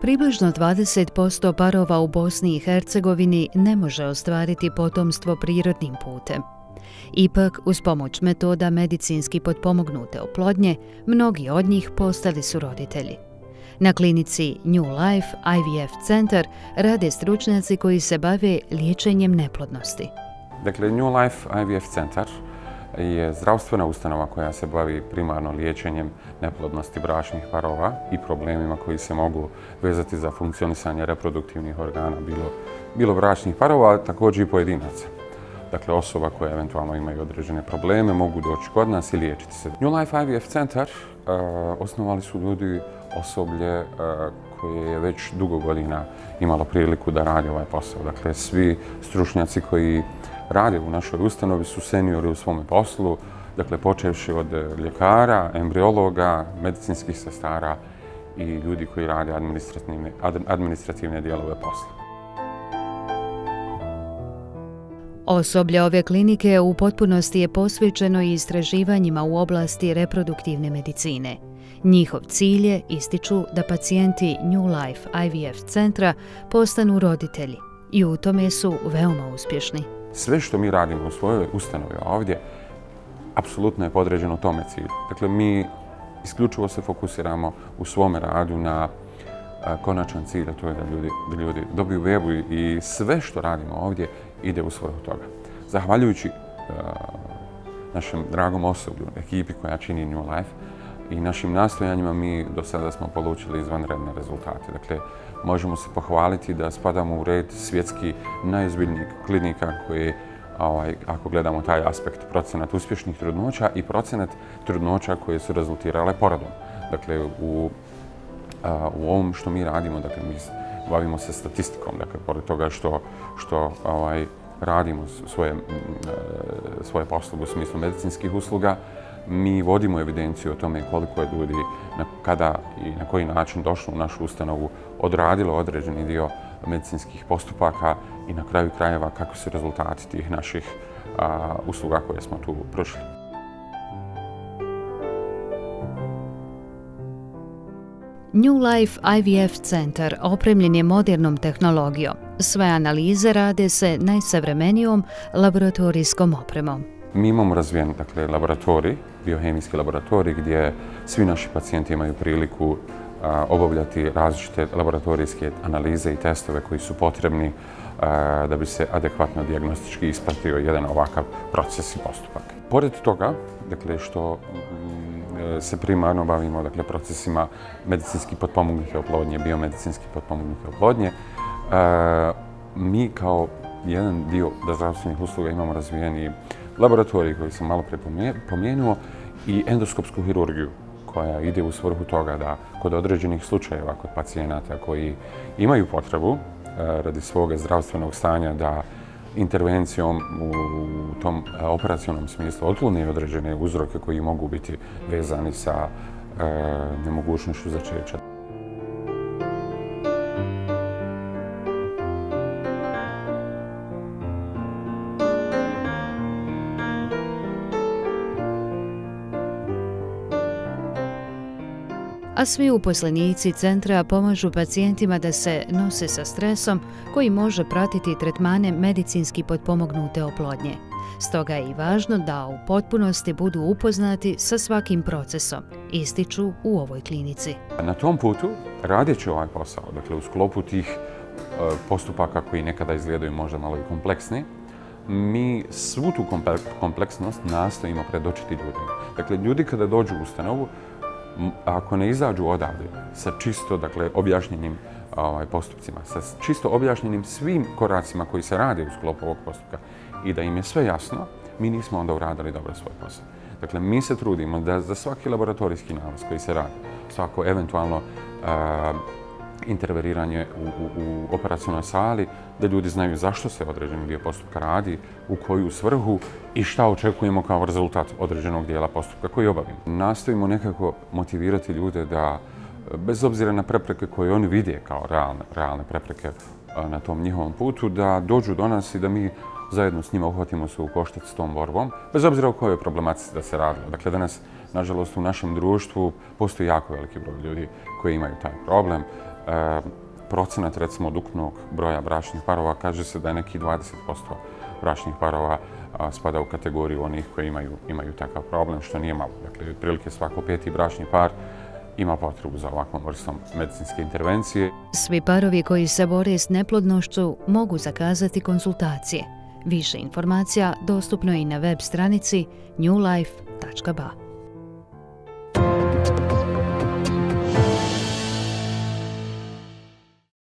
Približno 20% parova u Bosni i Hercegovini ne može ostvariti potomstvo prirodnim putem. Ipak, uz pomoć metoda medicinski potpomognute oplodnje, mnogi od njih postali su roditelji. Na klinici New Life IVF Center rade stručnjaci koji se bave liječenjem neplodnosti. Dakle, New Life IVF Center je zdravstvena ustanova koja se bavi primarno liječenjem neplodnosti bračnih parova i problemima koji se mogu vezati za funkcionisanje reproduktivnih organa, bilo, bilo bračnih parova, a također i pojedinaca. Dakle, osoba koja eventualno imaju određene probleme mogu doći kod nas i liječiti se. New Life IVF Center uh, osnovali su ljudi osoblje uh, koje je već dugo godina imalo priliku da radi ovaj posao. Dakle, svi stručnjaci koji rade u našoj ustanovi su seniori u svome poslu, dakle počevši od ljekara, embriologa, medicinskih sestara i ljudi koji rade administrativne, administrativne dijelove posla. Osoblje ove klinike u potpunosti je posvećeno i istraživanjima u oblasti reproduktivne medicine. Njihov cilj je ističu da pacijenti New Life IVF centra postanu roditelji i u tome su veoma uspješni sve što mi radimo u svojoj ustanovi ovdje, apsolutno je podređeno tome cilju. Dakle, mi isključivo se fokusiramo u svome radu na konačan cilj, a to je da ljudi, da ljudi dobiju bebu i sve što radimo ovdje ide u svrhu toga. Zahvaljujući našem dragom osoblju, ekipi koja čini New Life i našim nastojanjima, mi do sada smo polučili izvanredne rezultate. Dakle, možemo se pohvaliti da spadamo u red svjetski najozbiljnijih klinika koji ovaj, ako gledamo taj aspekt procenat uspješnih trudnoća i procenat trudnoća koje su rezultirale porodom. Dakle, u, a, u ovom što mi radimo, dakle, mi bavimo se statistikom, dakle, pored toga što, što ovaj, radimo svoje, e, svoje posluge u smislu medicinskih usluga, mi vodimo evidenciju o tome koliko je ljudi na, kada i na koji način došlo u našu ustanovu, odradilo određeni dio medicinskih postupaka i na kraju krajeva kako su rezultati tih naših a, usluga koje smo tu prošli. New Life IVF Center opremljen je modernom tehnologijom. Sve analize rade se najsavremenijom laboratorijskom opremom. Mi imamo razvijen dakle, laboratorij, biohemijski laboratorij, gdje svi naši pacijenti imaju priliku obavljati različite laboratorijske analize i testove koji su potrebni da bi se adekvatno diagnostički ispratio jedan ovakav proces i postupak. Pored toga, dakle, što mm, e, se primarno bavimo dakle, procesima medicinski potpomognute oplodnje, biomedicinski potpomognute oplodnje, mi kao jedan dio da zdravstvenih usluga imamo razvijeni laboratorij koji sam malo pre pomenuo i endoskopsku hirurgiju koja ide u svrhu toga da kod određenih slučajeva kod pacijenata koji imaju potrebu e, radi svoga zdravstvenog stanja da intervencijom u tom e, operacionom operacijonom smislu otklone određene uzroke koji mogu biti vezani sa e, nemogućnošću začeća. A svi uposlenici centra pomažu pacijentima da se nose sa stresom koji može pratiti tretmane medicinski podpomognute oplodnje. Stoga je i važno da u potpunosti budu upoznati sa svakim procesom, ističu u ovoj klinici. Na tom putu, radeći ovaj posao, dakle u sklopu tih e, postupaka koji nekada izgledaju možda malo i kompleksni, mi svu tu kompleksnost nastojimo predočiti ljudima. Dakle, ljudi kada dođu u ustanovu, ako ne izađu odavde sa čisto dakle, objašnjenim ovaj, postupcima, sa čisto objašnjenim svim koracima koji se rade u sklopu ovog postupka i da im je sve jasno, mi nismo onda uradili dobro svoj posao. Dakle, mi se trudimo da za svaki laboratorijski nalaz koji se radi, svako eventualno interveriranje u, u, u operacijnoj sali, da ljudi znaju zašto se određeni dio postupka radi, u koju svrhu i šta očekujemo kao rezultat određenog dijela postupka koji obavimo. Nastojimo nekako motivirati ljude da, bez obzira na prepreke koje oni vide kao realne, realne prepreke na tom njihovom putu, da dođu do nas i da mi zajedno s njima uhvatimo se u koštac s tom borbom, bez obzira o kojoj problematici da se radilo. Dakle, danas, nažalost, u našem društvu postoji jako veliki broj ljudi koji imaju taj problem. E, procenat, recimo, od ukupnog broja bračnih parova kaže se da je neki 20% bračnih parova spada u kategoriju onih koji imaju, imaju takav problem, što nije malo. Dakle, prilike svako peti bračni par ima potrebu za ovakvom vrstom medicinske intervencije. Svi parovi koji se bore s neplodnošću mogu zakazati konsultacije. Više informacija dostupno je i na web stranici newlife.ba. Thank you